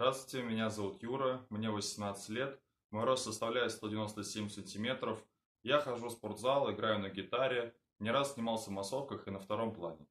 Здравствуйте, меня зовут Юра, мне 18 лет, мой рост составляет 197 сантиметров. Я хожу в спортзал, играю на гитаре, не раз снимался в массовках и на втором плане.